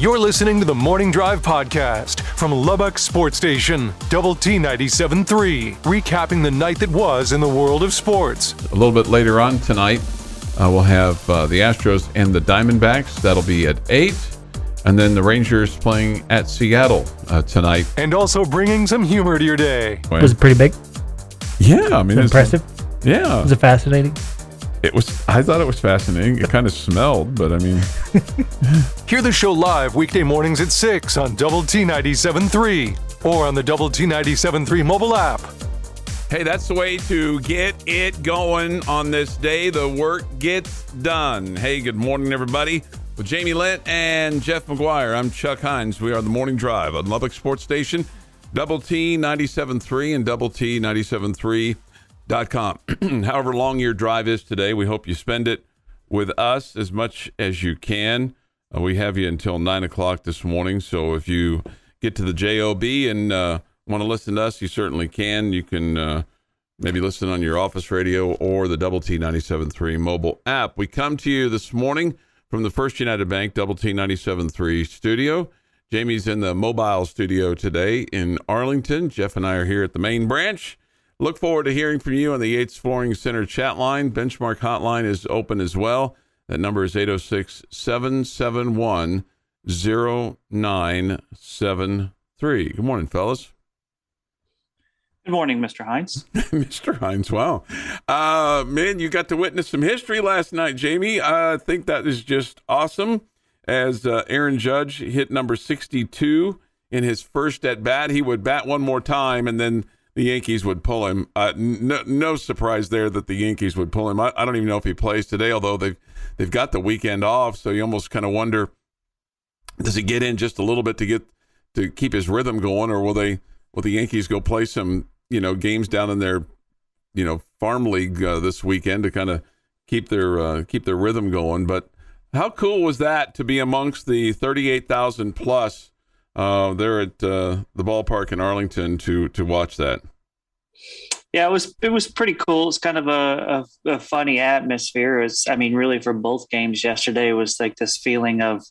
You're listening to the Morning Drive podcast from Lubbock Sports Station, Double T 97.3, recapping the night that was in the world of sports. A little bit later on tonight, uh, we'll have uh, the Astros and the Diamondbacks. That'll be at 8. And then the Rangers playing at Seattle uh, tonight. And also bringing some humor to your day. Was it pretty big? Yeah, I mean, Was it impressive? Yeah, Was it fascinating? It was. I thought it was fascinating. It kind of smelled, but I mean, Hear the show live weekday mornings at 6 on Double T 97.3 or on the Double T 97.3 mobile app. hey, that's the way to get it going on this day. The work gets done. Hey, good morning, everybody. With Jamie Lent and Jeff McGuire, I'm Chuck Hines. We are the Morning Drive on Lubbock Sports Station, Double T 97.3 and Double T 97.3.com. However long your drive is today, we hope you spend it with us as much as you can. Uh, we have you until 9 o'clock this morning, so if you get to the JOB and uh, want to listen to us, you certainly can. You can uh, maybe listen on your office radio or the Double T 97.3 mobile app. We come to you this morning from the First United Bank Double T 97.3 studio. Jamie's in the mobile studio today in Arlington. Jeff and I are here at the main branch. Look forward to hearing from you on the Yates Flooring Center chat line. Benchmark hotline is open as well. That number is 806 771 0973. Good morning, fellas. Good morning, Mr. Hines. Mr. Hines, wow. Uh, man, you got to witness some history last night, Jamie. I think that is just awesome. As uh, Aaron Judge hit number 62 in his first at bat, he would bat one more time and then the Yankees would pull him. Uh, no, no surprise there that the Yankees would pull him. I, I don't even know if he plays today, although they've they've got the weekend off, so you almost kind of wonder does he get in just a little bit to get to keep his rhythm going, or will they will the Yankees go play some you know games down in their you know farm league uh, this weekend to kind of keep their uh, keep their rhythm going? But how cool was that to be amongst the thirty eight thousand plus uh, there at uh, the ballpark in Arlington to to watch that? Yeah, it was it was pretty cool. It's kind of a, a, a funny atmosphere. It's I mean, really for both games yesterday was like this feeling of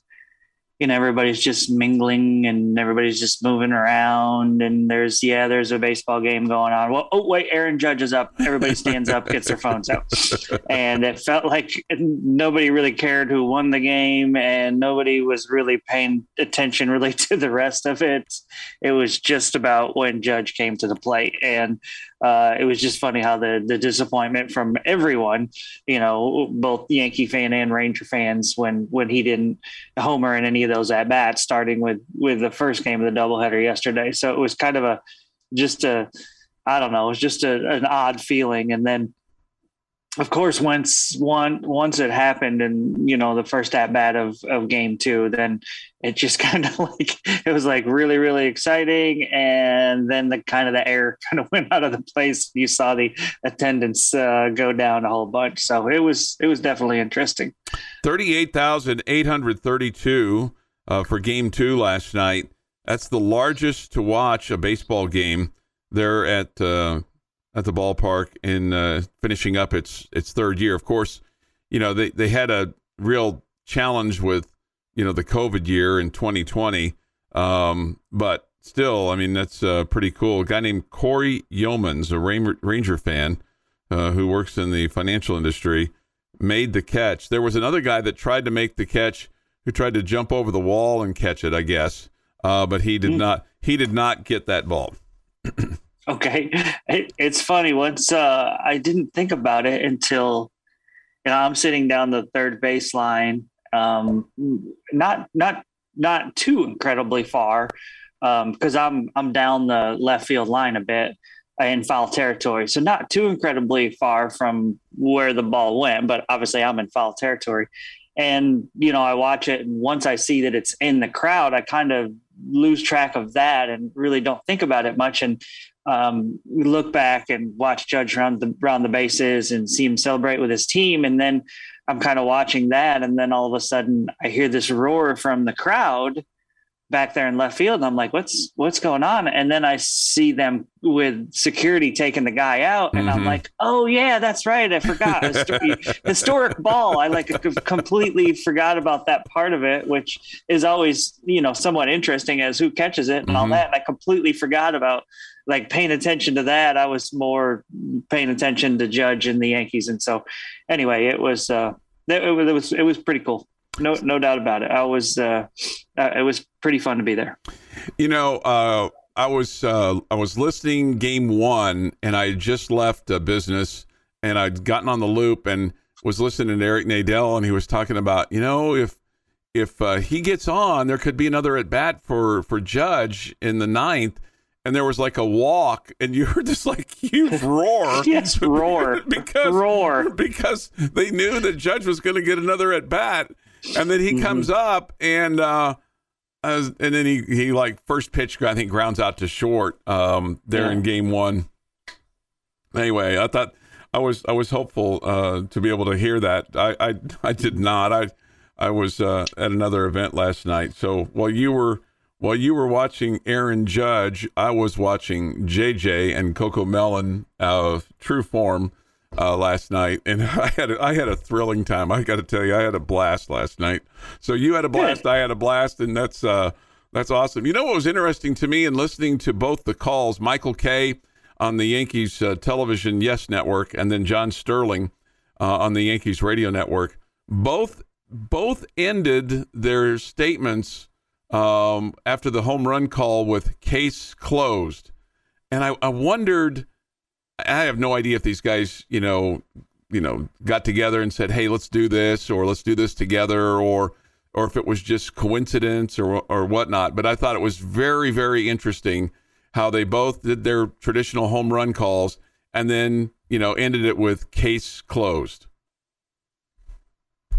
you know everybody's just mingling and everybody's just moving around and there's yeah there's a baseball game going on. Well oh wait aaron judge is up. Everybody stands up gets their phones out. And it felt like nobody really cared who won the game and nobody was really paying attention really to the rest of it. It was just about when judge came to the plate. And uh, it was just funny how the the disappointment from everyone, you know, both Yankee fan and Ranger fans, when when he didn't homer in any of those at bats, starting with with the first game of the doubleheader yesterday. So it was kind of a just a I don't know, it was just a, an odd feeling, and then of course, once one once it happened, and you know the first at bat of of game two, then it just kind of like it was like really really exciting, and then the kind of the air kind of went out of the place. You saw the attendance uh, go down a whole bunch, so it was it was definitely interesting. Thirty eight thousand eight hundred thirty two uh, for game two last night. That's the largest to watch a baseball game there at. Uh, at the ballpark in uh, finishing up its its third year. Of course, you know they they had a real challenge with you know the COVID year in 2020, um, but still, I mean that's uh, pretty cool. A guy named Corey Youmans, a Ranger, Ranger fan uh, who works in the financial industry, made the catch. There was another guy that tried to make the catch who tried to jump over the wall and catch it, I guess, uh, but he did mm. not. He did not get that ball. Okay, it, it's funny. Once uh, I didn't think about it until you know I'm sitting down the third baseline, um, not not not too incredibly far, because um, I'm I'm down the left field line a bit in foul territory, so not too incredibly far from where the ball went, but obviously I'm in foul territory. And you know, I watch it, and once I see that it's in the crowd, I kind of lose track of that and really don't think about it much. And um, we look back and watch Judge round the round the bases and see him celebrate with his team, and then I'm kind of watching that, and then all of a sudden I hear this roar from the crowd, back there in left field. And I'm like, what's what's going on? And then I see them with security taking the guy out, and mm-hmm. I'm like, oh yeah, that's right. I forgot Histori- historic ball. I like completely forgot about that part of it, which is always you know somewhat interesting as who catches it and mm-hmm. all that. And I completely forgot about like paying attention to that. I was more paying attention to Judge and the Yankees, and so anyway, it was uh, it, it was it was pretty cool no no doubt about it. I was uh, uh, it was pretty fun to be there. You know, uh, I was uh, I was listening game one, and I just left a business, and I'd gotten on the loop and was listening to Eric Nadel, and he was talking about you know if if uh, he gets on, there could be another at bat for for Judge in the ninth and there was like a walk, and you heard this like huge roar. yes, roar because roar because they knew that Judge was going to get another at bat, and then he mm-hmm. comes up and uh, and then he he like first pitch I think grounds out to short um, there yeah. in game one. Anyway, I thought I was I was hopeful uh, to be able to hear that. I I, I did not. I I was uh, at another event last night. So while you were while you were watching Aaron Judge, I was watching JJ and CoComelon of True Form uh, last night, and I had a, I had a thrilling time. I got to tell you, I had a blast last night. So you had a blast, Good. I had a blast, and that's uh, that's awesome. You know what was interesting to me in listening to both the calls, Michael Kay on the Yankees uh, television Yes Network, and then John Sterling uh, on the Yankees radio network. Both both ended their statements um, after the home run call with case closed, and I, I wondered I have no idea if these guys, you know, you know, got together and said, "Hey, let's do this," or "Let's do this together," or or if it was just coincidence or or whatnot. But I thought it was very, very interesting how they both did their traditional home run calls and then you know ended it with case closed.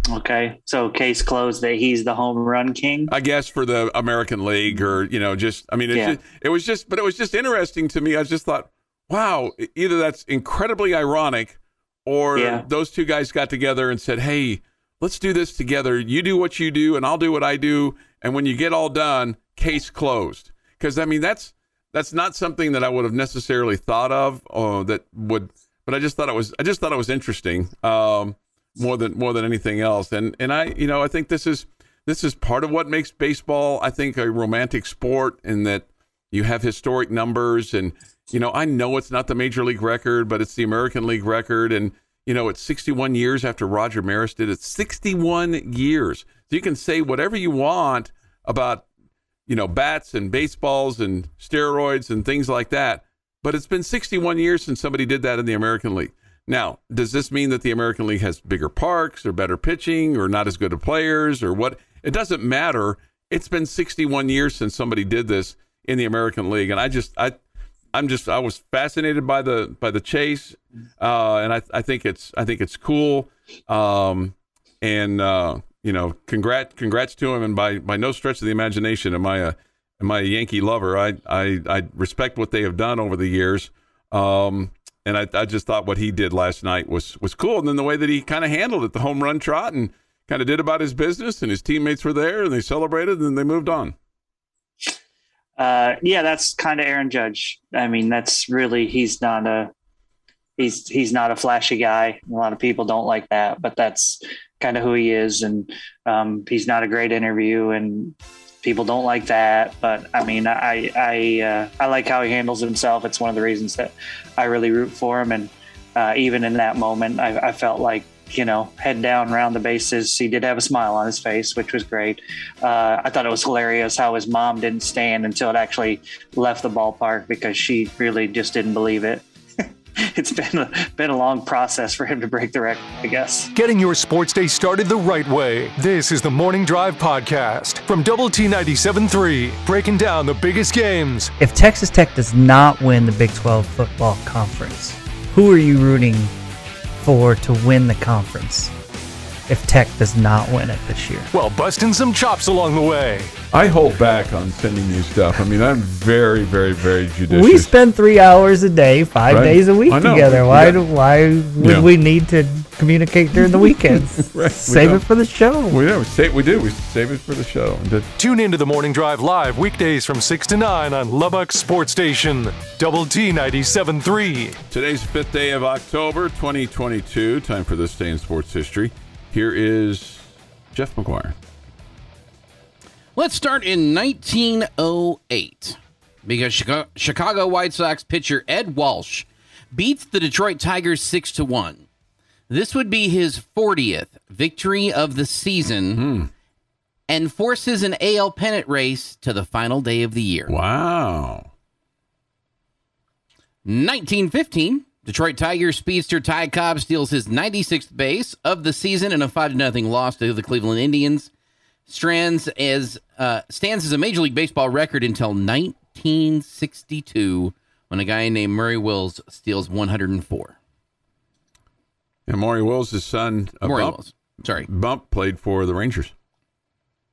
Okay, so case closed that he's the home run king. I guess for the American League, or you know, just I mean, yeah. just, it was just, but it was just interesting to me. I just thought, wow, either that's incredibly ironic or yeah. those two guys got together and said, hey, let's do this together. You do what you do, and I'll do what I do. And when you get all done, case closed. Because, I mean, that's that's not something that I would have necessarily thought of or that would but I just thought it was I just thought it was interesting um, more than more than anything else and and I you know I think this is this is part of what makes baseball I think a romantic sport in that you have historic numbers and you know, I know it's not the major league record, but it's the American League record. And, you know, it's 61 years after Roger Maris did it. 61 years. So you can say whatever you want about, you know, bats and baseballs and steroids and things like that. But it's been 61 years since somebody did that in the American League. Now, does this mean that the American League has bigger parks or better pitching or not as good of players or what? It doesn't matter. It's been 61 years since somebody did this in the American League. And I just, I, I'm just I was fascinated by the by the chase, uh, and I I think it's I think it's cool, um, and uh, you know congrats congrats to him, and by by no stretch of the imagination am I a am I a Yankee lover. I I I respect what they have done over the years, um, and I I just thought what he did last night was was cool, and then the way that he kind of handled it, the home run trot, and kind of did about his business, and his teammates were there, and they celebrated, and they moved on uh, yeah, that's kind of Aaron Judge. I mean, that's really he's not a he's he's not a flashy guy. A lot of people don't like that, but that's kind of who he is. And um, he's not a great interview, and people don't like that. But I mean, I I uh, I like how he handles himself. It's one of the reasons that I really root for him. And uh, even in that moment, I, I felt like you know, head down around the bases. He did have a smile on his face, which was great. Uh, I thought it was hilarious how his mom didn't stand until it actually left the ballpark because she really just didn't believe it. it's been a, been a long process for him to break the record, I guess. Getting your sports day started the right way. This is the Morning Drive podcast from Double T 97.3, breaking down the biggest games. If Texas Tech does not win the Big 12 football conference, who are you rooting for to win the conference if Tech does not win it this year. Well, busting some chops along the way. I hold back on sending you stuff. I mean, I'm very, very, very judicious. We spend three hours a day, five right? days a week together. Why? Yeah. Why would yeah. we need to communicate during the weekends. Right, we Save it for the show. We do. We, save, we do. We save it for the show. The- Tune in to the Morning Drive live weekdays from 6 to 9 on Lubbock Sports Station, Double T 97.3. Today's fifth day of October, 2022. Time for this day in sports history. Here is Jeff McGuire. Let's start in 1908 because Chicago White Sox pitcher Ed Walsh beats the Detroit Tigers 6 to 1. This would be his 40th victory of the season and forces an AL pennant race to the final day of the year. Wow. 1915, Detroit Tigers speedster Ty Cobb steals his 96th base of the season in a 5 0 loss to the Cleveland Indians. Strands as uh, stands as a Major League Baseball record until 1962 when a guy named Maury Wills steals 104. And Maury Wills' son, uh, Maury Bump, Wills. Sorry. Bump, played for the Rangers.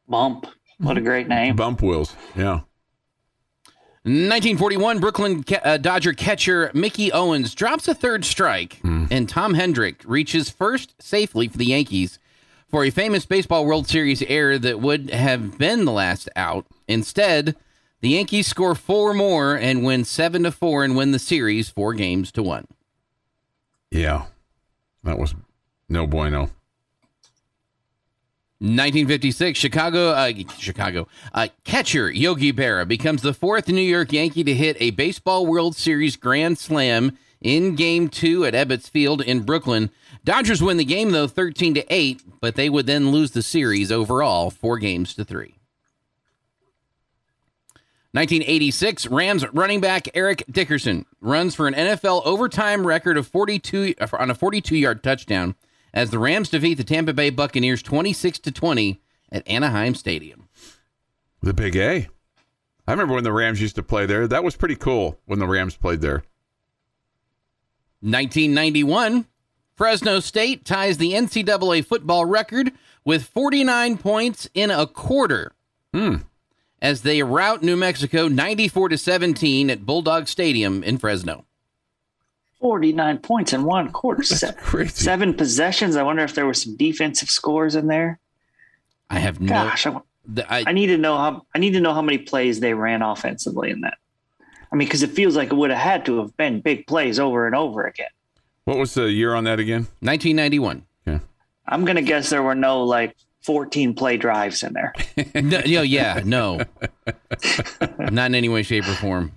Bump. What a great name. Bump Wills. Yeah. 1941, Brooklyn ca- uh, Dodger catcher Mickey Owens drops a third strike, and Tom Henrich reaches first safely for the Yankees for a famous Baseball World Series error that would have been the last out. Instead, the Yankees score four more and win seven to four and win the series four games to one. Yeah. That was no bueno. 1956, Chicago, uh, Chicago uh, catcher Yogi Berra becomes the fourth New York Yankee to hit a Baseball World Series Grand Slam in Game Two at Ebbets Field in Brooklyn. Dodgers win the game though, 13 to eight, but they would then lose the series overall, four games to three. 1986, Rams running back Eric Dickerson runs for an NFL overtime record of 42 uh, on a 42-yard touchdown as the Rams defeat the Tampa Bay Buccaneers 26 to 20 at Anaheim Stadium. The Big A. I remember when the Rams used to play there. That was pretty cool when the Rams played there. 1991, Fresno State ties the NCAA football record with 49 points in a quarter. Hmm. As they rout New Mexico 94 to 17 at Bulldog Stadium in Fresno. 49 points in one quarter. Se- crazy. Seven possessions. I wonder if there were some defensive scores in there. I have no. Gosh, I, the- I, I need to know how I need to know how many plays they ran offensively in that. I mean, because it feels like it would have had to have been big plays over and over again. What was the year on that again? 1991. Yeah. I'm gonna guess there were no like 14 play drives in there. no, yeah, no. Not in any way, shape, or form.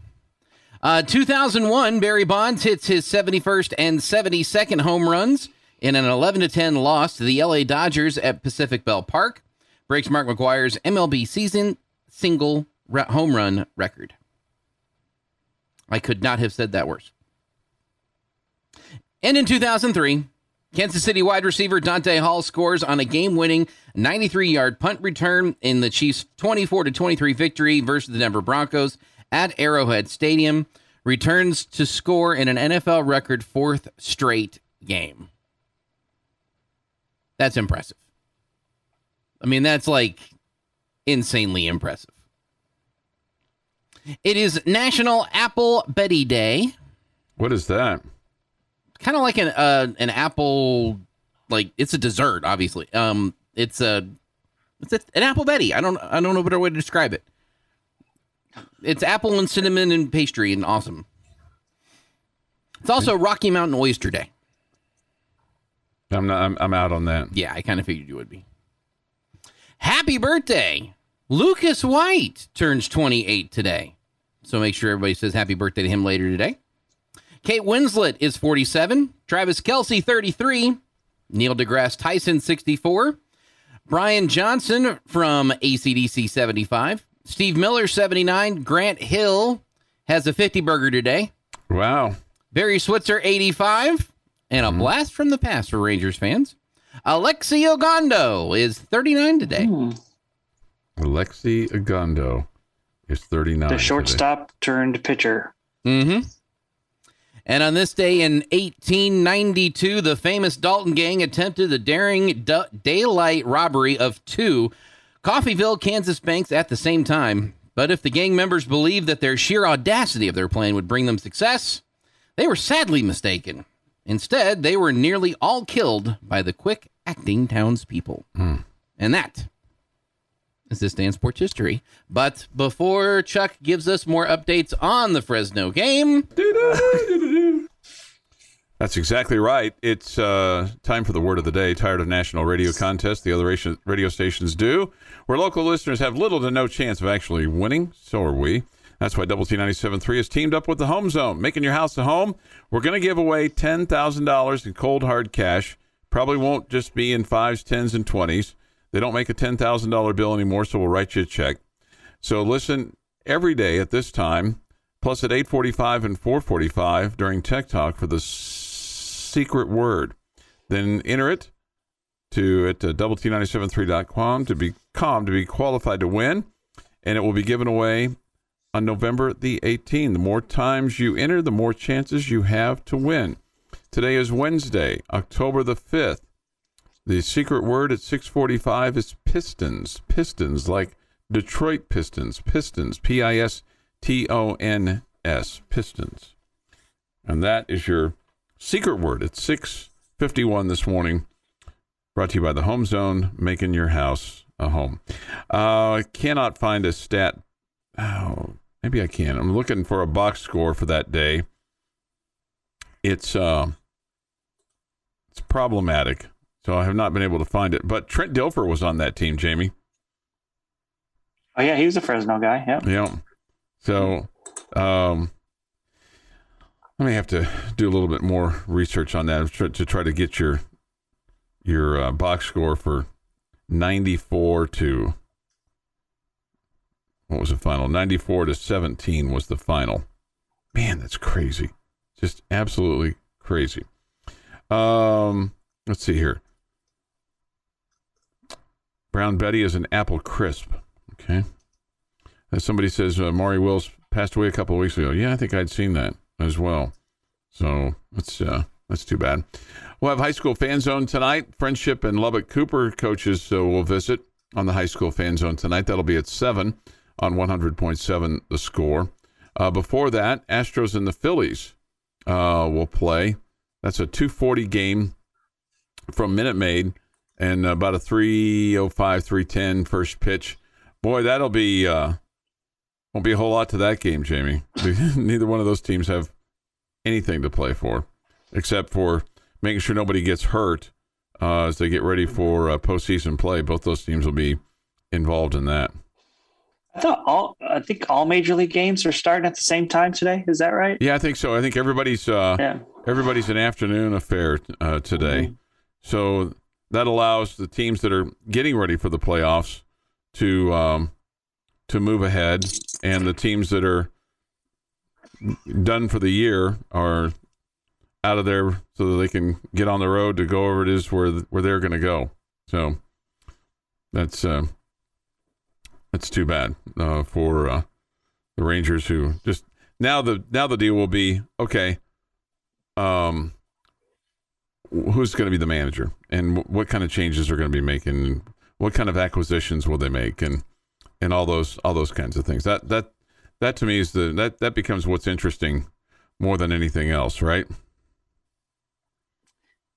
Uh, 2001, Barry Bonds hits his 71st and 72nd home runs in an 11 to 10 loss to the LA Dodgers at Pacific Bell Park. Breaks Mark McGwire's MLB season single re- home run record. I could not have said that worse. And in 2003, Kansas City wide receiver Dante Hall scores on a game-winning 93-yard punt return in the Chiefs' 24 23 victory versus the Denver Broncos at Arrowhead Stadium. Returns to score in an NFL record fourth straight game. That's impressive. I mean, that's like insanely impressive. It is National Apple Betty Day What is that? Kind of like an uh, an apple like it's a dessert obviously. Um it's a it's a, an apple betty. I don't i don't know a better way to describe it. It's apple and cinnamon and pastry and awesome. It's also rocky mountain oyster day. I'm not. I'm, I'm out on that. yeah i kind of figured you would be. Happy birthday! Lucas white turns 28 today. So make sure everybody says happy birthday to him later today Kate Winslet is 47. Travis Kelce, 33. Neil deGrasse Tyson, 64. Brian Johnson from ACDC, 75. Steve Miller, 79. Grant Hill has a 50 burger today. Wow. Barry Switzer, 85. And a blast from the past for Rangers fans. Alexi Ogando is 39 today. Alexi Ogando is 39. The today. shortstop turned pitcher. Mm-hmm. And on this day in 1892, the famous Dalton gang attempted the daring daylight robbery of two Coffeyville, Kansas banks at the same time. But if the gang members believed that their sheer audacity of their plan would bring them success, they were sadly mistaken. Instead, they were nearly all killed by the quick acting townspeople. Hmm. And that is this day in sports history. But before Chuck gives us more updates on the Fresno game, That's exactly right. It's uh, time for the word of the day. Tired of national radio contests the other radio stations do, where local listeners have little to no chance of actually winning. So are we. That's why Double T 97.3 has teamed up with the Home Zone, making your house a home. We're going to give away $10,000 in cold hard cash. Probably won't just be in fives, tens, and twenties. They don't make a $10,000 bill anymore, so we'll write you a check. So listen every day at this time, plus at 8:45 and 4:45 during Tech Talk for the s- secret word. Then enter it to at uh, double t973.com to be calm to be qualified to win, and it will be given away on November the 18th. The more times you enter, the more chances you have to win. Today is Wednesday, October the 5th. The secret word at 6:45 is pistons. Pistons like Detroit Pistons. Pistons. P I S T O N S. Pistons. And that is your secret word at 6:51 this morning. Brought to you by the Home Zone, making your house a home. Uh, I cannot find a stat. Oh, maybe I can. I'm looking for a box score for that day. It's uh, it's problematic, so I have not been able to find it. But Trent Dilfer was on that team, Jamie. Oh yeah, he was a Fresno guy. Yeah. Yeah. So, um, I may have to do a little bit more research on that to try to get your your uh, box score for 94 to what was the final? 94 to 17 was the final. Man, that's crazy. Just absolutely crazy. Um, let's see here. Brown Betty is an apple crisp. Okay. As somebody says, uh, Maury Wills passed away a couple of weeks ago. Yeah, I think I'd seen that as well. So that's uh, that's too bad. We'll have high school fan zone tonight. Friendship and Lubbock Cooper coaches uh, will visit on the high school fan zone tonight. That'll be at seven on 100.7 the score. Uh, before that, Astros and the Phillies uh, will play. That's a 240 game from Minute Maid and about a 305, 310 first pitch. Boy, that'll be uh, won't be a whole lot to that game, Jamie. Neither one of those teams have anything to play for, except for making sure nobody gets hurt uh, as they get ready for uh, postseason play. Both those teams will be involved in that. I thought all I think all major league games are starting at the same time today. Is that right? Yeah, I think so. I think everybody's uh, Yeah. everybody's an afternoon affair uh, today, so that allows the teams that are getting ready for the playoffs to um, to move ahead, and the teams that are done for the year are out of there so that they can get on the road to go where it is where where they're going to go. So that's uh, that's too bad uh, for uh, the Rangers who just now the now the deal will be okay. Um, who's going to be the manager and what kind of changes are going to be making? What kind of acquisitions will they make and and all those all those kinds of things. That that that to me is the that that becomes what's interesting more than anything else, right?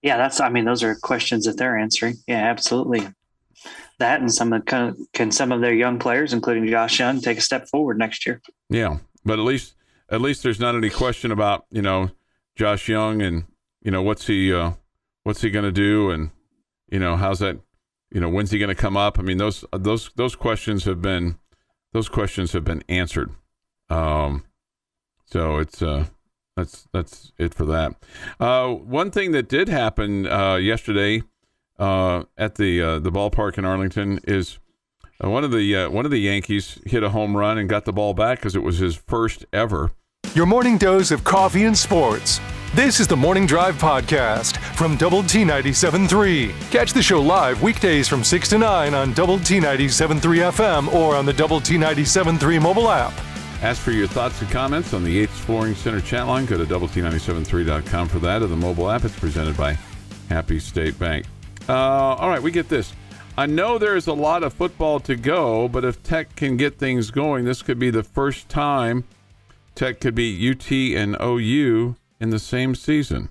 Yeah, that's. I mean, those are questions that they're answering. Yeah, absolutely. That and some of can, can some of their young players, including Josh Jung, take a step forward next year? Yeah, but at least at least there's not any question about you know Josh Jung and you know what's he uh, what's he going to do and you know how's that you know when's he going to come up? I mean those those those questions have been those questions have been answered. Um, so it's uh that's that's it for that. Uh, one thing that did happen uh, yesterday uh, at the uh, the ballpark in Arlington is uh, one of the one of the Yankees hit a home run and got the ball back because it was his first ever. Your morning dose of coffee and sports. This is the Morning Drive Podcast from Double T 97.3. Catch the show live weekdays from 6 to 9 on Double T 97.3 FM or on the Double T 97.3 mobile app. Ask for your thoughts and comments on the Yates Flooring Center chat line. Go to doublet973.com for that or the mobile app. It's presented by Happy State Bank. Uh, all right, we get this. I know there's a lot of football to go, but if Tech can get things going, this could be the first time Tech could be UT and OU in the same season.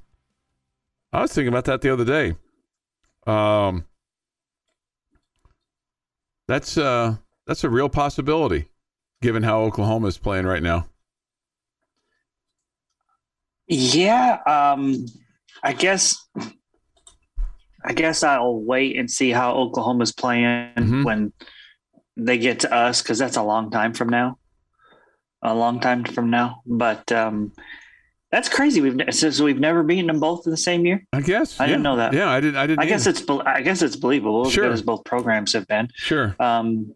I was thinking about that the other day. Um, that's uh, that's a real possibility, given how Oklahoma is playing right now. Yeah, um, I guess. I guess I'll wait and see how Oklahoma's playing Mhm. when they get to us because that's a long time from now. A long time from now, but um, that's crazy. We've ne- since we've never beaten them both in the same year. I guess I didn't know that. Yeah, I didn't. I didn't. I guess either. it's bel- I guess it's believable as Sure. both programs have been. sure. Um,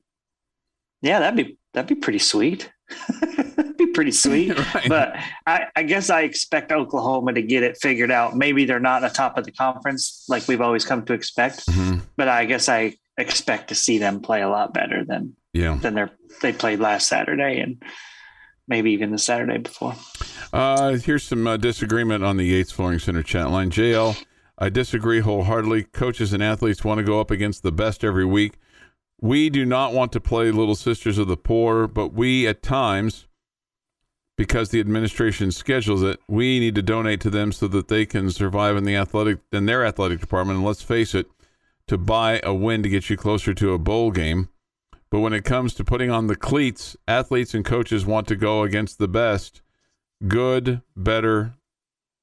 yeah, that'd be that'd be pretty sweet. that'd be pretty sweet. Right. But I, I guess I expect Oklahoma to get it figured out. Maybe they're not the top of the conference like we've always come to expect, Mhm. but I guess I expect to see them play a lot better than Yeah. than they they played last Saturday and maybe even the Saturday before. Uh, here's some uh, disagreement on the Yates Flooring Center chat line. JL, I disagree wholeheartedly. Coaches and athletes want to go up against the best every week. We do not want to play Little Sisters of the Poor, but we at times, because the administration schedules it, we need to donate to them so that they can survive in the athletic in their athletic department. And let's face it, to buy a win to get you closer to a bowl game. But when it comes to putting on the cleats, athletes and coaches want to go against the best. Good, better,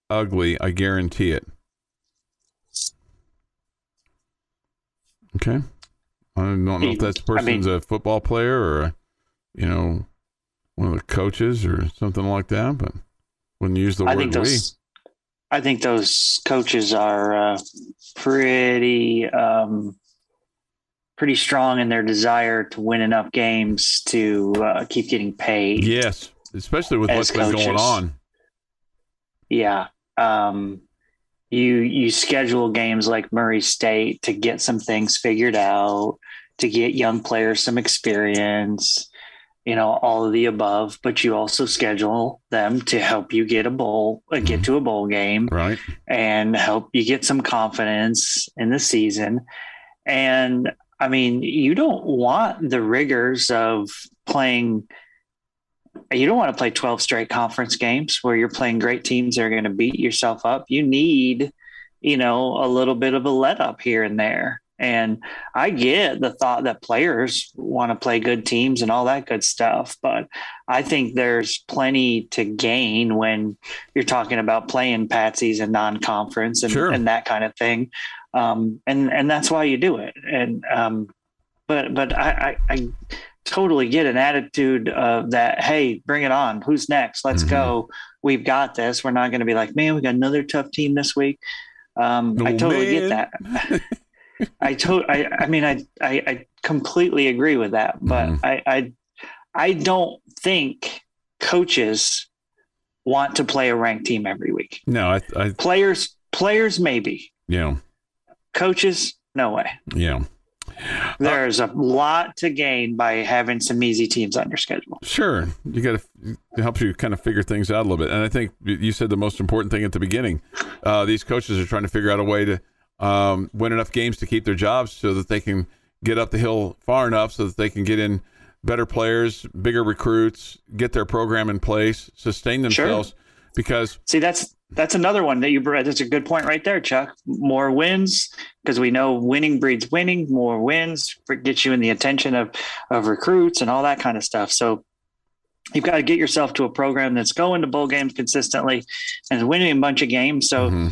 ugly. I guarantee it. Okay. I don't know if that I person's mean- a football player or, a, you know, one of the coaches or something like that, but wouldn't use the I word think we. those I think those coaches are uh, pretty um, pretty strong in their desire to win enough games to uh, keep getting paid. Yes, especially with what's been going on. Yeah. Um, you you schedule games like Murray State to get some things figured out, to get young players some experience, you know, all of the above. But you also schedule them to help you get a bowl, uh, get Mhm. to a bowl game, Right. and help you get some confidence in the season. And I mean, you don't want the rigors of playing. You don't want to play 12 straight conference games where you're playing great teams that are going to beat yourself up. You need, you know, a little bit of a let up here and there. And I get the thought that players want to play good teams and all that good stuff. But I think there's plenty to gain when you're talking about playing patsies and non-conference and, Sure. and that kind of thing. Um, and, and that's why you do it. And, um, but, but I, I, I totally get an attitude of that. Hey, bring it on. Who's next? Let's Mhm. go. We've got this. We're not going to be like, man, we got another tough team this week. Um, I Oh, totally get that. I to- I, I mean, I, I, I completely agree with that, but Mhm. I, I, I don't think coaches want to play a ranked team every week. No, I, I, Players, players, maybe. yeah, Coaches, no way. yeah. There's a lot to gain by having some easy teams on your schedule. Sure, you got to it helps you kind of figure things out a little bit. And I think you said the most important thing at the beginning. Uh, these coaches are trying to figure out a way to um, win enough games to keep their jobs, so that they can get up the hill far enough, so that they can get in better players, bigger recruits, get their program in place, sustain Sure. themselves. Because See, that's that's another one that you brought. That's a good point right there, Chuck. More wins because we know winning breeds winning. More wins for- get you in the attention of of recruits and all that kind of stuff. So you've got to get yourself to a program that's going to bowl games consistently and winning a bunch of games. So Mhm.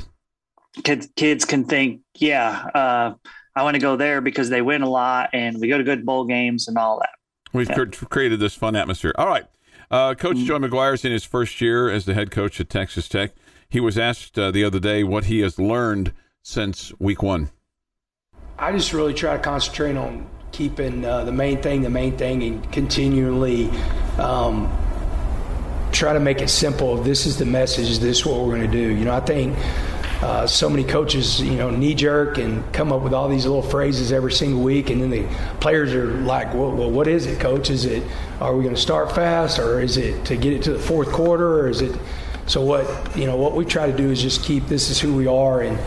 kids kids can think, yeah, uh, I want to go there because they win a lot and we go to good bowl games and all that. We've Yeah. cr- created this fun atmosphere. All right. Uh, coach Mm-hmm. McGuire is in his first year as the head coach at Texas Tech. He was asked uh, the other day what he has learned since week one. I just really try to concentrate on keeping uh, the main thing the main thing and continually um, try to make it simple. This is the message. This is what we're going to do. You know, I think uh, so many coaches, you know, knee jerk and come up with all these little phrases every single week, and then the players are like, "Well, well what is it, coach? Is it are we going to start fast, or is it to get it to the fourth quarter, or is it?" So what you know, what we try to do is just keep this is who we are and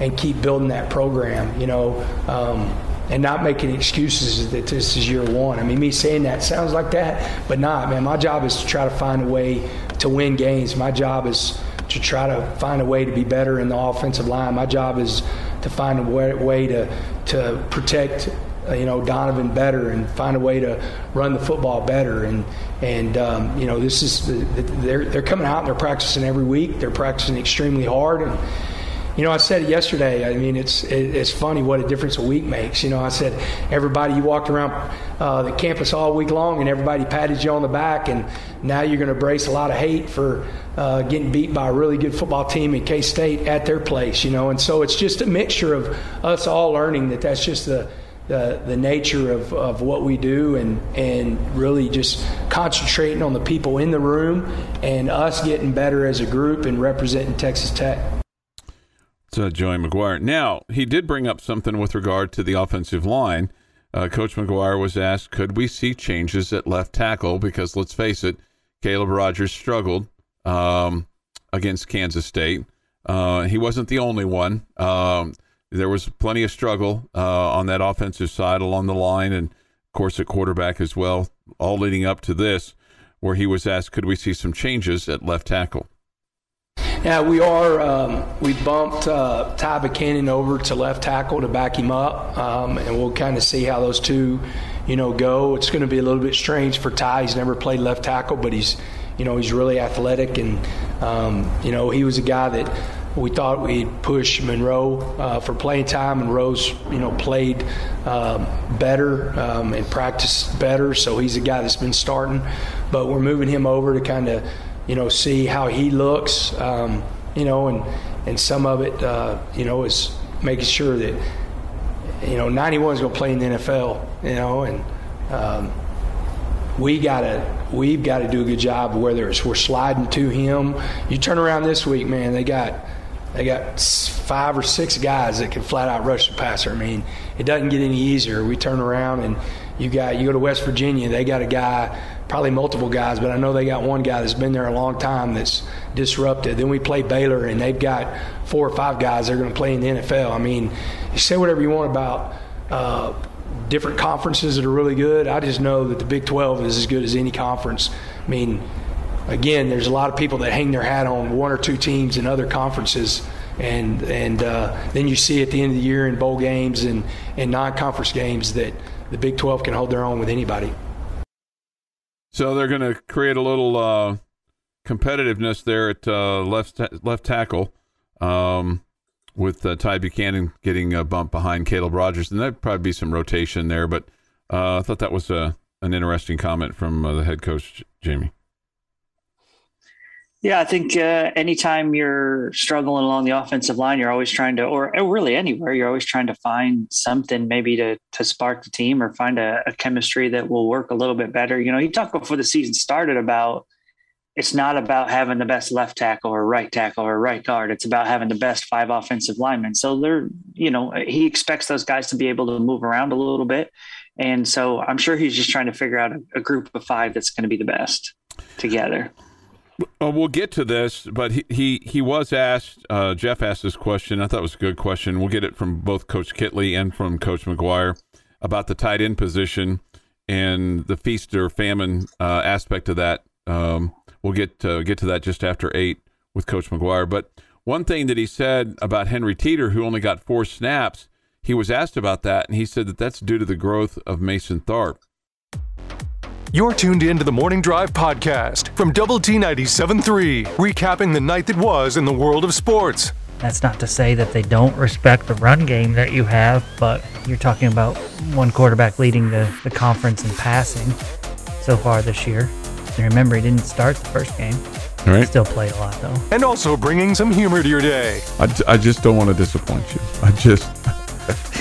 and keep building that program. You know. Um, and not making excuses that this is year one. I mean, me saying that sounds like that, but not, man. My job is to try to find a way to win games. My job is to try to find a way to be better in the offensive line. My job is to find a way, way to to protect uh, you know Donovan better and find a way to run the football better. And and um, you know this is they're they're coming out and they're practicing every week. They're practicing extremely hard. And you know I said it yesterday. I mean it's it's funny what a difference a week makes. You know I said everybody you walked around uh, the campus all week long and everybody patted you on the back. And now you're going to brace a lot of hate for uh, getting beat by a really good football team in K State at their place you know? And so it's just a mixture of us all learning that that's just the the, the nature of, of what we do and, and really just concentrating on the people in the room and us getting better as a group and representing Texas Tech. Uh, Joey McGuire. Now, he did bring up something with regard to the offensive line. Uh, Coach McGuire was asked, could we see changes at left tackle? Because let's face it, Caleb Rogers struggled um, against Kansas State. Uh, he wasn't the only one. Um, there was plenty of struggle uh, on that offensive side along the line, and of course at quarterback as well. All leading up to this, where he was asked, "Could we see some changes at left tackle?" Yeah, we are. Um, we bumped uh, Ty Buchanan over to left tackle to back him up, um, and we'll kind of see how those two, you know, go. It's going to be a little bit strange for Ty. He's never played left tackle, but he's, you know, he's really athletic, and um, you know, he was a guy that we thought we'd push Monroe uh, for playing time. And Monroe's, you know, played um, better um, and practiced better, so he's a guy that's been starting. But we're moving him over to kind of, you know, see how he looks, um, you know, and and some of it, uh, you know, is making sure that, you know, 91 is going to play in the NFL, you know, and um, we gotta we've got to do a good job whether it's we're sliding to him. You turn around this week, man, they got they got five or six guys that can flat out rush the passer. I mean, it doesn't get any easier. We turn around and you got you go to West Virginia. They got a guy, probably multiple guys, but I know they got one guy that's been there a long time that's disrupted. Then we play Baylor, and they've got four or five guys that are going to play in the NFL. I mean, you say whatever you want about. Uh, different conferences that are really good. I just know that the Big 12 is as good as any conference. I mean, again, there's a lot of people that hang their hat on one or two teams in other conferences, and and uh, then you see at the end of the year in bowl games and, and non-conference games that the Big 12 can hold their own with anybody. So they're going to create a little uh, competitiveness there at uh, left left tackle. Um, with uh, Ty Buchanan getting a bump behind Caleb Rogers, and there'd probably be some rotation there. But uh, I thought that was a, uh, an interesting comment from the head coach, Jamie. Yeah, I think uh, anytime you're struggling along the offensive line, you're always trying to, or, really anywhere, you're always trying to find something maybe to to spark the team or find a, a, chemistry that will work a little bit better. You know, he talked before the season started about it's not about having the best left tackle or right tackle or right guard. It's about having the best five offensive linemen. So they're, you know, he expects those guys to be able to move around a little bit, and so I'm sure he's just trying to figure out a, a group of five that's going to be the best together. Well, we'll get to this, but he he, he was asked. Uh, Jeff asked this question. I thought it was a good question. We'll get it from both Coach Kittley and from Coach McGuire about the tight end position and the feast or famine uh, aspect of that. Um, we'll get to, get to that just after eight with Coach McGuire. But one thing that he said about Henry Teeter, who only got four snaps, he was asked about that, and he said that that's due to the growth of Mason Tharp. You're tuned in to the Morning Drive podcast from Double T 97.3, recapping the night that was in the world of sports. That's not to say that they don't respect the run game that you have, but you're talking about one quarterback leading the, the conference in passing so far this year. And remember, he didn't start the first game. All right. Still played a lot, though. And also bringing some humor to your day. I, I just don't want to disappoint you. I just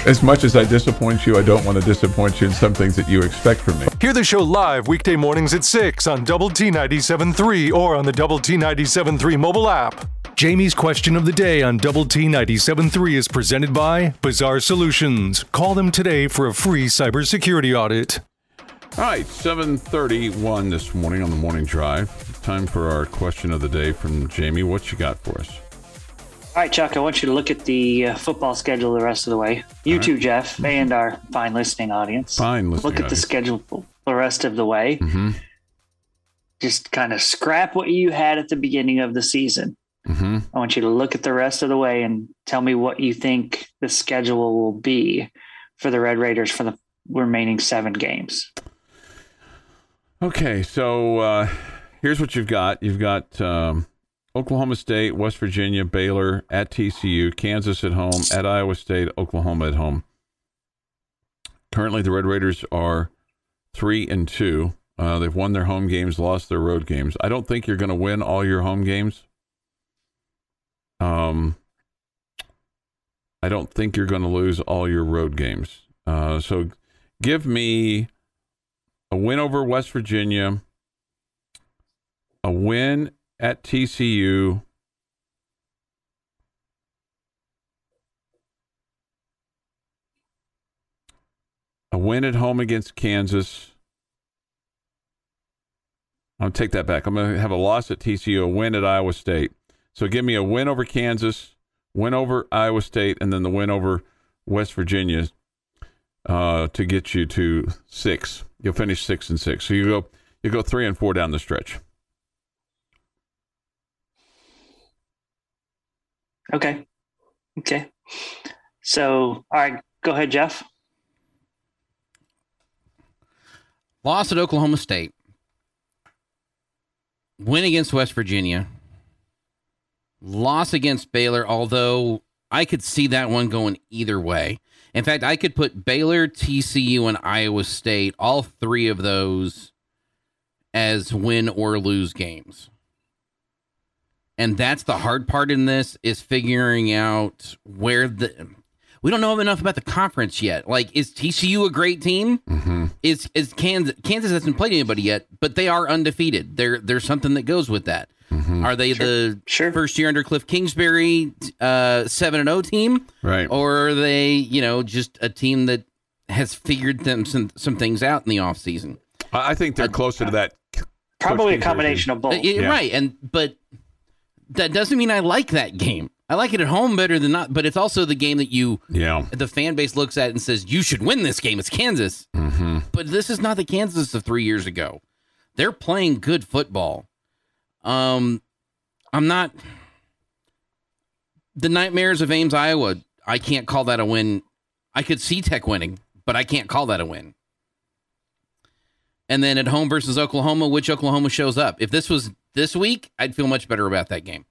as much as I disappoint you, I don't want to disappoint you in some things that you expect from me. Hear the show live weekday mornings at 6 on Double T 97.3 or on the Double T 97.3 mobile app. Jamie's question of the day on Double T 97.3 is presented by Bizarre Solutions. Call them today for a free cybersecurity audit. All right, 7:31 this morning on the morning drive. Time for our question of the day from Jamie. What you got for us? All right, Chuck, I want you to look at the uh, football schedule the rest of the way. You All too, right. Jeff, and our fine listening audience. Fine listening Look at audience. the schedule the rest of the way. Mm-hmm. Just kind of scrap what you had at the beginning of the season. Mm-hmm. I want you to look at the rest of the way and tell me what you think the schedule will be for the Red Raiders for the remaining seven games. Okay, so uh, here's what you've got. You've got um, Oklahoma State, West Virginia, Baylor at TCU, Kansas at home, at Iowa State, Oklahoma at home. Currently, the Red Raiders are three and two. Uh, they've won their home games, lost their road games. I don't think you're going to win all your home games. Um, I don't think you're going to lose all your road games. Uh, so, give me a win over West Virginia, a win at TCU. A win at home against Kansas. I'll take that back. I'm going to have a loss at TCU, a win at Iowa State. So give me a win over Kansas, win over Iowa State, and then the win over West Virginia uh, to get you to six. You'll finish six and six. So you go you go three and four down the stretch. Okay. Okay. So, all right, go ahead, Jeff. Loss at Oklahoma State. Win against West Virginia. Loss against Baylor, although I could see that one going either way. In fact, I could put Baylor, TCU, and Iowa State, all three of those, as win or lose games. And that's the hard part in this is figuring out where the we don't know enough about the conference yet. Like, is TCU a great team? Mm-hmm. Is is Kansas Kansas hasn't played anybody yet, but they are undefeated. There there's something that goes with that. Mm-hmm. Are they the Sure. first year under Cliff Kingsbury uh seven and O team? Right. Or are they, you know, just a team that has figured them some some things out in the offseason? I I think they're closer to that. Probably a Kingsbury combination of both. Uh, yeah, Yeah. Right. And but that doesn't mean I like that game. I like it at home better than not, but it's also the game that you Yeah. the fan base looks at and says, You should win this game. It's Kansas. Mm-hmm. But this is not the Kansas of three years ago. They're playing good football. Um I'm not the nightmares of Ames, Iowa. I can't call that a win. I could see Tech winning, but I can't call that a win. And then at home versus Oklahoma, which Oklahoma shows up. If this was this week, I'd feel much better about that game.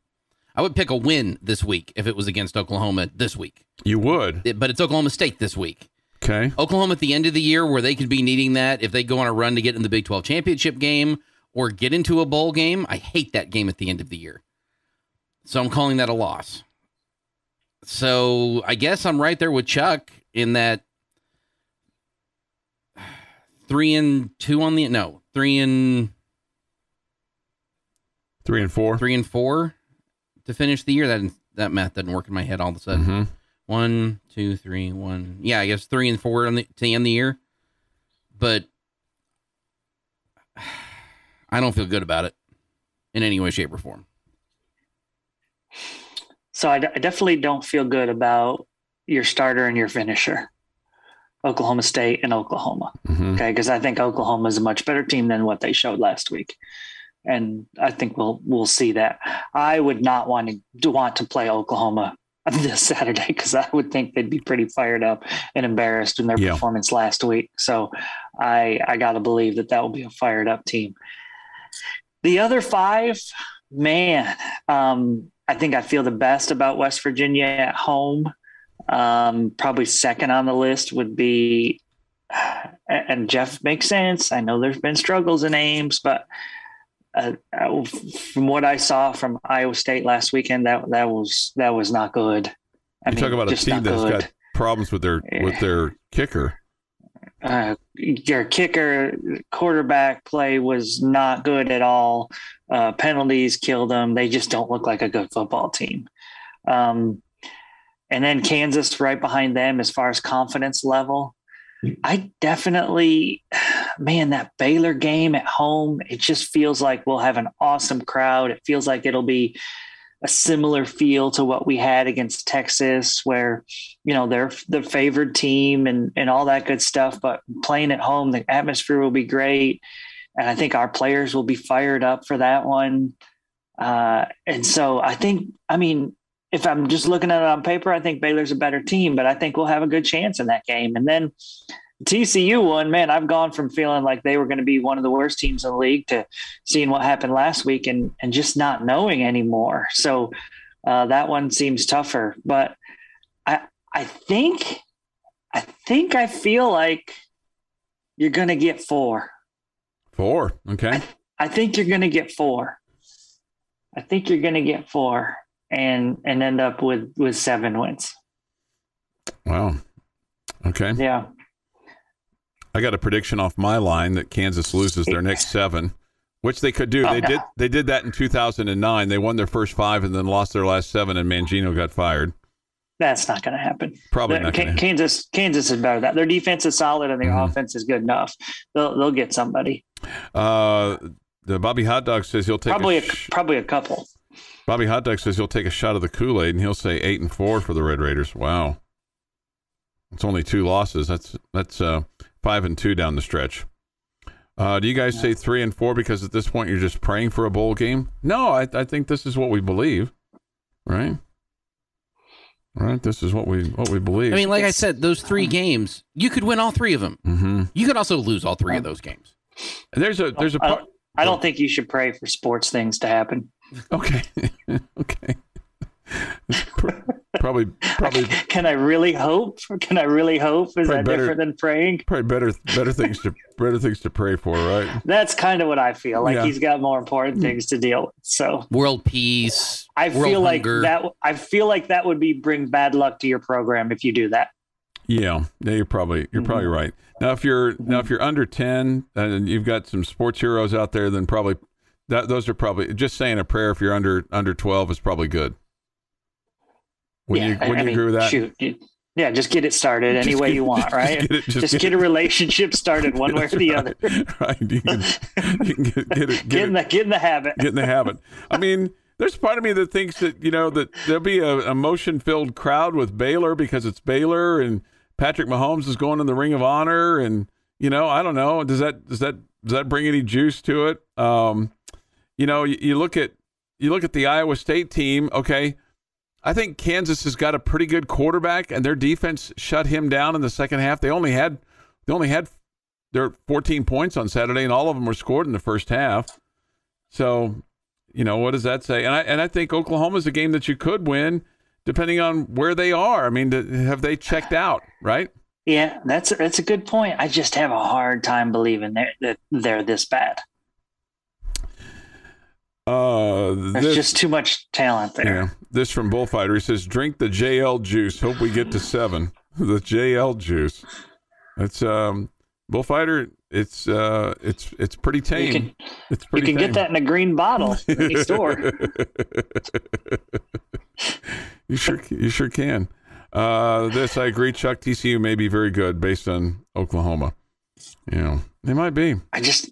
I would pick a win this week if it was against Oklahoma this week. You would. It- but it's Oklahoma State this week. Okay. Oklahoma at the end of the year where they could be needing that if they go on a run to get in the Big 12 championship game or get into a bowl game. I hate that game at the end of the year. So I'm calling that a loss. So I guess I'm right there with Chuck in that three and two on the no, three and Three and four. three and four to finish the year. That that math doesn't work in my head all of a sudden. Mm-hmm. One, two, three, one. Yeah, I guess three and four on the, to end the year. But I don't feel good about it in any way, shape, or form. So I, d- I definitely don't feel good about your starter and your finisher, Oklahoma State and Oklahoma. Mm-hmm. Okay, because I think Oklahoma is a much better team than what they showed last week, and I think we'll we'll see that. I would not want to, want to play Oklahoma this Saturday because I would think they'd be pretty fired up and embarrassed in their Yeah. performance last week. So I I got to believe that that will be a fired up team. The other five, man, um, I think I feel the best about West Virginia at home. Um, probably second on the list would be, and Jeff makes sense. I know there's been struggles in Ames, but uh, uh, from what I saw from Iowa State last weekend, that that was that was not good. I You talk about a team that's good. got problems with their with their kicker. uh, your kicker quarterback play was not good at all. Uh, penalties killed them. They just don't look like a good football team. Um, and then Kansas right behind them as far as confidence level. I definitely, man, that Baylor game at home, it just feels like we'll have an awesome crowd. It feels like it'll be a similar feel to what we had against Texas, where you know they're the favored team and and all that good stuff. But playing at home, the atmosphere will be great, and I think our players will be fired up for that one. Uh, and so I think, I mean, if I'm just looking at it on paper, I think Baylor's a better team, but I think we'll have a good chance in that game. And then TCU one, man, I've gone from feeling like they were going to be one of the worst teams in the league to seeing what happened last week and and just not knowing anymore. So uh, that one seems tougher, but I I think I think I feel like you're going to get four. Four, okay. I, I think you're going to get four. I think you're going to get four and and end up with with seven wins. Wow. Okay. Yeah. I got a prediction off my line that Kansas loses their next seven, which they could do. Oh, they no. did. They did that in 2009. They won their first five and then lost their last seven, and Mangino got fired. That's not going to happen. Probably not happen. Kansas, Kansas is better. than That their defense is solid and their Mhm. offense is good enough. They'll they'll get somebody. Uh, the Bobby Hot Dog says he'll take Probably a a, sh- probably a couple. Bobby Hot Dog says he'll take a shot of the Kool Aid and he'll say eight and four for the Red Raiders. Wow, it's only two losses. That's that's uh, five and two down the stretch. Uh, do you guys say three and four because at this point you're just praying for a bowl game? No, I, I think this is what we believe, right? Right, this is what we what we believe. I mean, like I said, those three games, you could win all three of them. hmm You could also lose all three of those games. there's a there's a I part. don't, I don't think you should pray for sports things to happen. Okay, okay. Pr- probably probably Can I really hope? Can I really hope? Is that better- different than praying? probably better better things to better things to pray for, right? That's kind of what I feel like. Yeah. He's got more important hmm. things to deal with. So World peace. I world feel like that. I feel like that would be bring bad luck to your program if you do that. Yeah, yeah, you're probably you're hmm. probably right. Now, if you're hmm. now if you're under ten and you've got some sports heroes out there, then probably that those are probably just saying a prayer. If you're under under twelve, is probably good. Would yeah, you I- would I you mean, agree with that? Shoot, you- yeah, just get it started any Just way get- you want, just right? get it- just just get get, a relationship started one way or the other. right, you can, you can get, get it Get, in it, the get in the habit. get in the habit. I mean, there's part of me that thinks that you know that there'll be a emotion filled crowd with Baylor because it's Baylor and Patrick Mahomes is going in the Ring of Honor, and you know, I don't know, does that does that does that bring any juice to it? Um, you know, you, you look at you look at the Iowa State team. Okay, I think Kansas has got a pretty good quarterback, and their defense shut him down in the second half. They only had they only had their 14 points on Saturday, and all of them were scored in the first half. So, you know, what does that say? And I and I think Oklahoma's a game that you could win, depending on where they are. I mean, have they checked out? Right? Yeah, that's that's a good point. I just have a hard time believing they're, that they're this bad. Uh, There's this, just too much talent there. yeah, this from Bullfighter. He says, "Drink the JL juice. Hope we get to seven. the JL juice. It's um, Bullfighter. It's uh, it's it's pretty tame. You can it's you can tame. get that in a green bottle in any store. you sure you sure can. Uh, this I agree. Chuck TCU may be very good based on Oklahoma. You know they might be. I just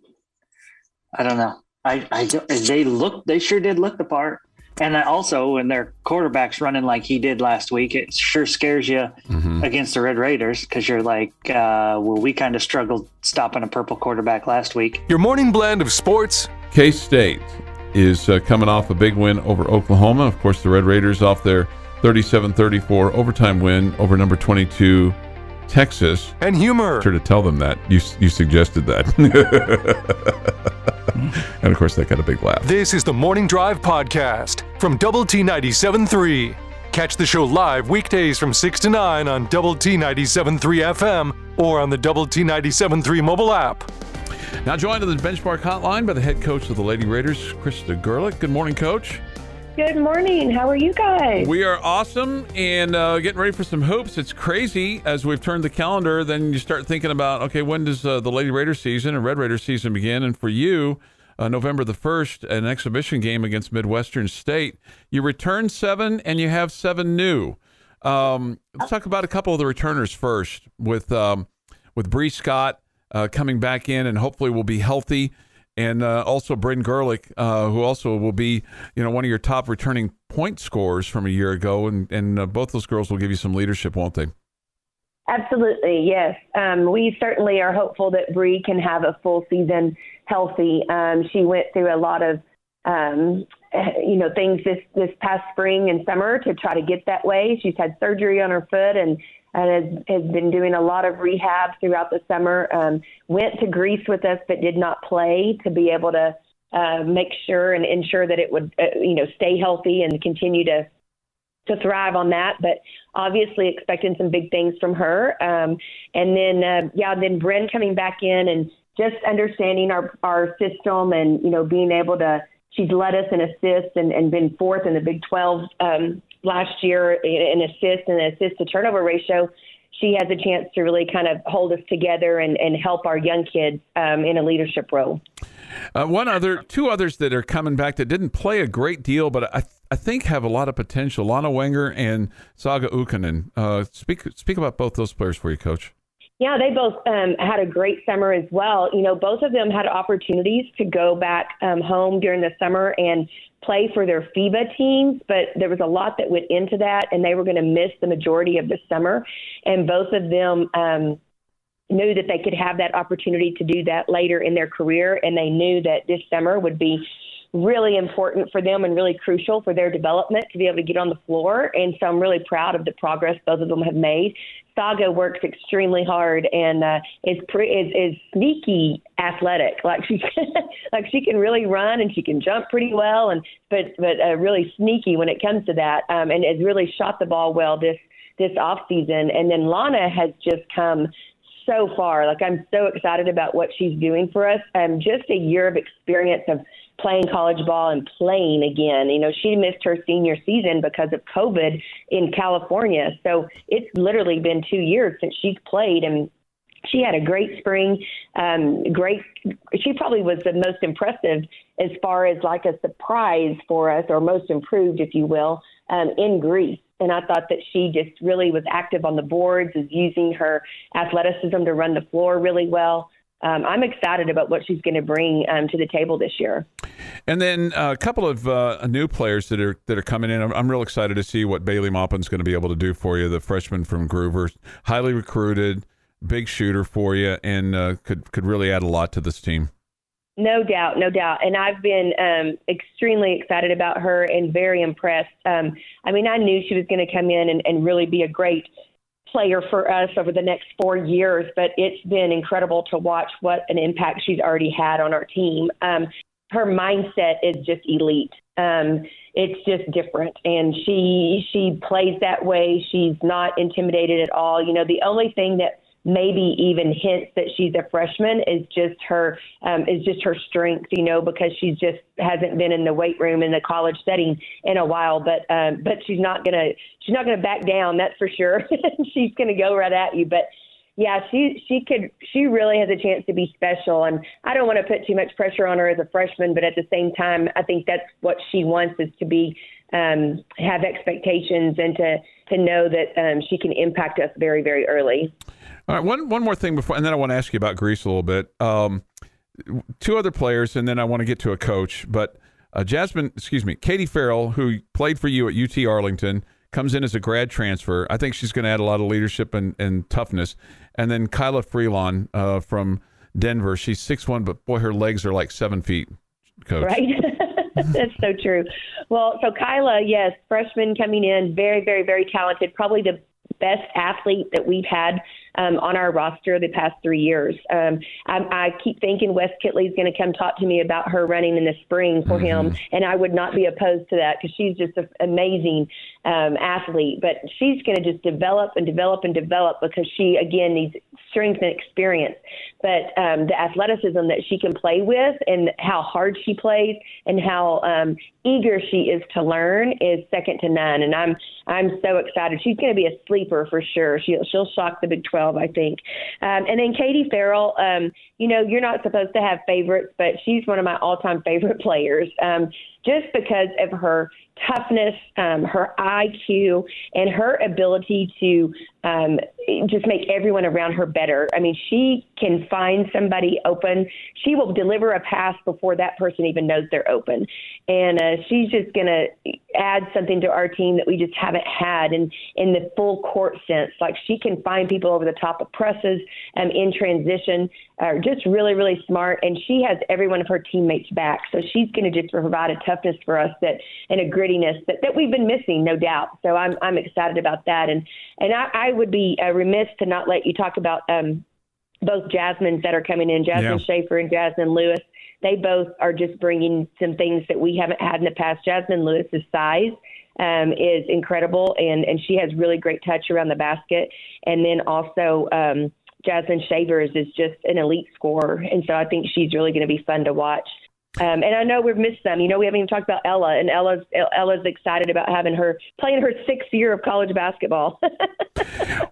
I don't know. I I don't- they look they sure did look the part. And I also when their quarterback's running like he did last week, it sure scares you Mhm. against the Red Raiders because you're like, uh, well, we kind of struggled stopping a purple quarterback last week. Your morning blend of sports, K State is uh, coming off a big win over Oklahoma. Of course, the Red Raiders off their 37-34 overtime win over number 22 Texas. and humor. Sure to tell them that you you suggested that, and of course that got a big laugh. This is the Morning Drive Podcast from Double T 97.3. Catch the show live weekdays from 6 to 9 on Double T 97.3 FM or on the Double T 97.3 mobile app. Now joined on the benchmark hotline by the head coach of the Lady Raiders, Krista Gerlich. Good morning, coach. Good morning. How are you guys? We are awesome and uh, getting ready for some hoops. It's crazy as we've turned the calendar. Then you start thinking about, okay, when does uh, the Lady Raider season and Red Raider season begin? And for you, uh, November the 1st, an exhibition game against Midwestern State. You return seven and you have seven new. Um, let's talk about a couple of the returners first with, um, with Bree Scott uh, coming back in and hopefully will be healthy. And uh, also Braden Gerlich, uh, who also will be, you know, one of your top returning point scorers from a year ago, and and uh, both those girls will give you some leadership, won't they? Absolutely, yes. Um, we certainly are hopeful that Bree can have a full season healthy. Um, she went through a lot of um, you know, things this this past spring and summer to try to get that way. She's had surgery on her foot and and has, has been doing a lot of rehab throughout the summer. Um, went to Greece with us, but did not play to be able to uh, make sure and ensure that it would, uh, you know, stay healthy and continue to to thrive on that. But obviously, expecting some big things from her. Um, and then, uh, yeah, then Bryn coming back in and just understanding our our system and you know being able to. She's led us in assists and, and been fourth in the Big 12 um, last year in assists and assist to turnover ratio, she has a chance to really kind of hold us together and, and help our young kids um, in a leadership role. Uh, one other, two others that are coming back that didn't play a great deal, but I, I think have a lot of potential. Lana Wenger and Saga Ukkonen. Uh, speak speak about both those players for you, Coach. Yeah, they both um, had a great summer as well. You know, both of them had opportunities to go back um, home during the summer and play for their FIBA teams, but there was a lot that went into that, and they were going to miss the majority of the summer. And both of them um, knew that they could have that opportunity to do that later in their career, and they knew that this summer would be really important for them and really crucial for their development to be able to get on the floor. And so I'm really proud of the progress both of them have made. Saga works extremely hard and uh, is, pre- is is sneaky athletic. Like she like she can really run and she can jump pretty well, and but but uh, really sneaky when it comes to that. Um, and has really shot the ball well this this off season. And then Lana has just come so far. Like I'm so excited about what she's doing for us. Um, just a year of experience of playing college ball and playing again. You know, she missed her senior season because of COVID in California. So it's literally been two years since she's played and she had a great spring. Um, great. She probably was the most impressive as far as like a surprise for us, or most improved, if you will, um, in Greece. And I thought that she just really was active on the boards, is using her athleticism to run the floor really well um, I'm excited about what she's going to bring um, to the table this year. And then uh, a couple of uh, new players that are that are coming in. I'm, I'm real excited to see what Bailey Maupin's going to be able to do for you. The freshman from Gruver, highly recruited, big shooter for you, and uh, could could really add a lot to this team. No doubt, no doubt. And I've been um, extremely excited about her and very impressed. Um, I mean, I knew she was going to come in and, and really be a great player for us over the next four years, but it's been incredible to watch what an impact she's already had on our team. Um, her mindset is just elite. Um, it's just different, and she she plays that way. She's not intimidated at all. You know, the only thing that maybe even hints that she's a freshman is just her um, is just her strength, you know, because she just hasn't been in the weight room in the college setting in a while. But um, but she's not gonna she's not gonna back down, that's for sure. she's gonna go right at you, but. Yeah, she she could she really has a chance to be special, and I don't want to put too much pressure on her as a freshman, but at the same time, I think that's what she wants is to be um, have expectations and to to know that um, she can impact us very very early. All right, one one more thing before, and then I want to ask you about Greece a little bit. Um, two other players, and then I want to get to a coach. But uh, Jasmine, excuse me, Katie Farrell, who played for you at UT Arlington, comes in as a grad transfer. I think she's going to add a lot of leadership and, and toughness. And then Kilah Freelon uh, from Denver. She's six one, but boy, her legs are like seven feet. Coach. Right. That's so true. Well, so Kilah, yes, freshman coming in, very, very, very talented. Probably the best athlete that we've had um, on our roster the past three years. Um, I, I keep thinking Wes Kittley is going to come talk to me about her running in the spring for mm-hmm. him, and I would not be opposed to that because she's just amazing um, athlete. But she's going to just develop and develop and develop because she again needs strength and experience. But um, the athleticism that she can play with and how hard she plays and how um, eager she is to learn is second to none. And I'm I'm so excited. She's going to be a sleeper for sure. She'll she'll shock the Big 12 12, I think. Um, and then Katie Farrell, um, you know, you're not supposed to have favorites, but she's one of my all time favorite players um, just because of her toughness, um, her IQ, and her ability to um, just make everyone around her better. I mean, she can find somebody open. She will deliver a pass before that person even knows they're open. And uh, she's just going to add something to our team that we just haven't had in, in the full court sense. Like she can find people over the top of presses um, in transition. are just really, really smart, and she has every one of her teammates back. So she's going to just provide a toughness for us that and a grittiness that, that we've been missing, no doubt. So I'm I'm excited about that, and and I, I would be uh, remiss to not let you talk about um, both Jasmines that are coming in, Jasmine Yeah. Shavers and Jasmine Lewis. They both are just bringing some things that we haven't had in the past. Jasmine Lewis's size um, is incredible, and and she has really great touch around the basket. And then also um, Jasmine Shavers is just an elite scorer, and so I think she's really going to be fun to watch. Um, and I know we've missed them. You know, we haven't even talked about Ella, and Ella's Ella's excited about having her playing her sixth year of college basketball.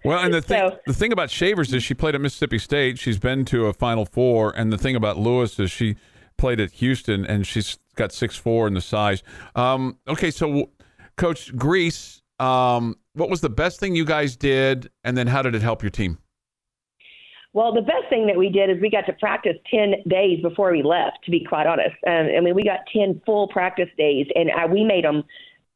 Well, and the thing So- the thing about Shavers is she played at Mississippi State. She's been to a Final Four, and the thing about Lewis is she played at Houston, and she's got six four in the size. Um, okay, so Coach Greece, um, what was the best thing you guys did, and then how did it help your team? Well, the best thing that we did is we got to practice 10 days before we left, to be quite honest. Um, I mean, we got 10 full practice days, and uh, we made them.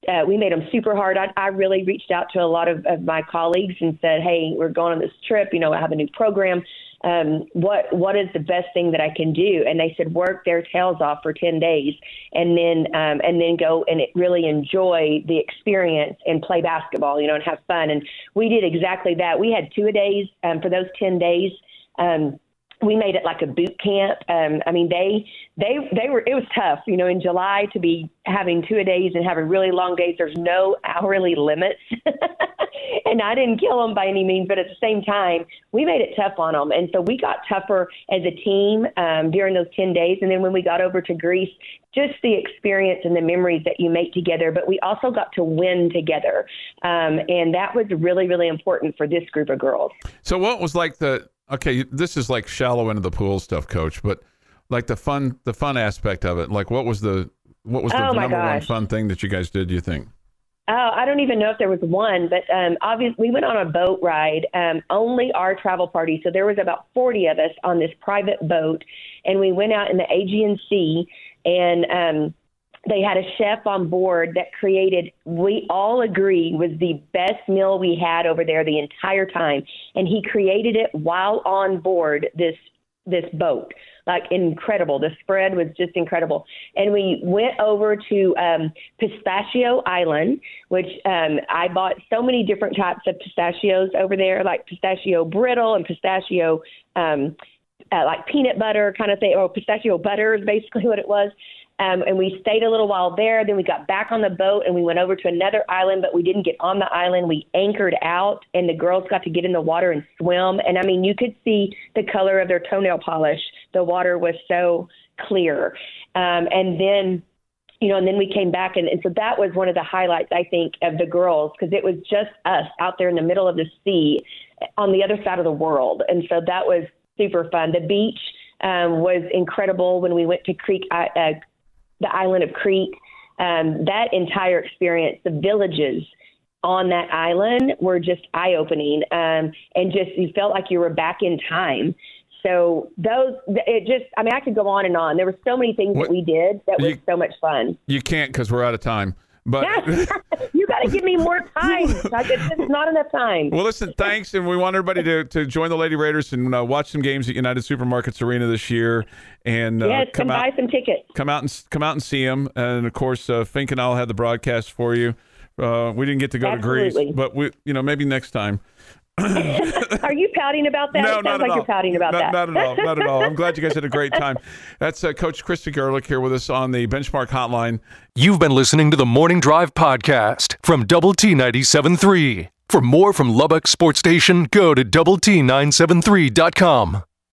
Uh, we made them super hard. I, I really reached out to a lot of, of my colleagues and said, "Hey, we're going on this trip. You know, I have a new program. Um, what what is the best thing that I can do?" And they said, "Work their tails off for ten days, and then um, and then go and really enjoy the experience and play basketball. You know, and have fun." And we did exactly that. We had two a days um, for those ten days. Um, we made it like a boot camp. Um, I mean, they they they were it was tough, you know, in July to be having two a days and having really long days. There's no hourly limits, and I didn't kill them by any means, but at the same time, we made it tough on them, and so we got tougher as a team um, during those ten days. And then when we got over to Greece, just the experience and the memories that you make together. But we also got to win together, um, and that was really really important for this group of girls. So what was like the okay? This is like shallow into the pool stuff, Coach, but like the fun the fun aspect of it. Like what was the what was the Oh, number one fun thing that you guys did? Do you think? Oh, I don't even know if there was one, but um, obviously we went on a boat ride. Um, only our travel party, so there was about forty of us on this private boat, and we went out in the Aegean Sea, and um, they had a chef on board that created. We all agree was the best meal we had over there the entire time, and he created it while on board this this boat. Like incredible. The spread was just incredible. And we went over to um, Pistachio Island, which um, I bought so many different types of pistachios over there, like pistachio brittle and pistachio, um, uh, like peanut butter kind of thing, or pistachio butter is basically what it was. Um, and we stayed a little while there. Then we got back on the boat and we went over to another island, but we didn't get on the island. We anchored out, and the girls got to get in the water and swim. And I mean, you could see the color of their toenail polish. The water was so clear. Um, and then you know, and then we came back, and, and so that was one of the highlights, I think, of the girls because it was just us out there in the middle of the sea on the other side of the world. And so that was super fun. The beach um, was incredible when we went to Crete, uh, the island of Crete. Um, that entire experience, the villages on that island were just eye opening, um, and just you felt like you were back in time. So those, it just, I mean, I could go on and on. There were so many things What- that we did that was You- so much fun. You can't because we're out of time. But you got to give me more time. It's not enough time. well, listen, thanks, and we want everybody to, to join the Lady Raiders and uh, watch some games at United Supermarkets Arena this year, and uh, yes, come come out buy some tickets. come out and come out and see them. And of course, uh, Fink and I'll have the broadcast for you. Uh, we didn't get to go to Greece, but we, you know, maybe next time. Are you pouting about that? No, it not at like all. you're pouting about not, that. Not at all. Not at all. I'm glad you guys had a great time. That's uh, Coach Krista Gerlich here with us on the Benchmark Hotline. You've been listening to the Morning Drive podcast from Double T 97.3. For more from Lubbock Sports Station, go to Double T 973.com.